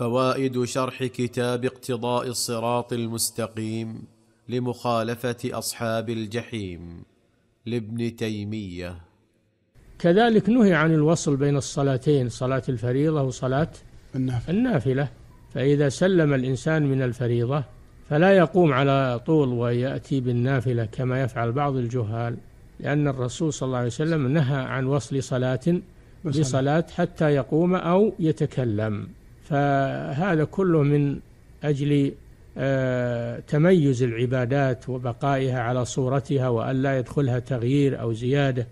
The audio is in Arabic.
فوائد شرح كتاب اقتضاء الصراط المستقيم لمخالفة أصحاب الجحيم لابن تيمية. كذلك نهي عن الوصل بين الصلاتين صلاة الفريضة وصلاة النافلة. النافلة. فإذا سلم الإنسان من الفريضة فلا يقوم على طول ويأتي بالنافلة كما يفعل بعض الجهال لأن الرسول صلى الله عليه وسلم نهى عن وصل صلاة بصلاة. حتى يقوم أو يتكلم. فهذا كله من أجل آه، تميز العبادات وبقائها على صورتها وألا يدخلها تغيير أو زيادة.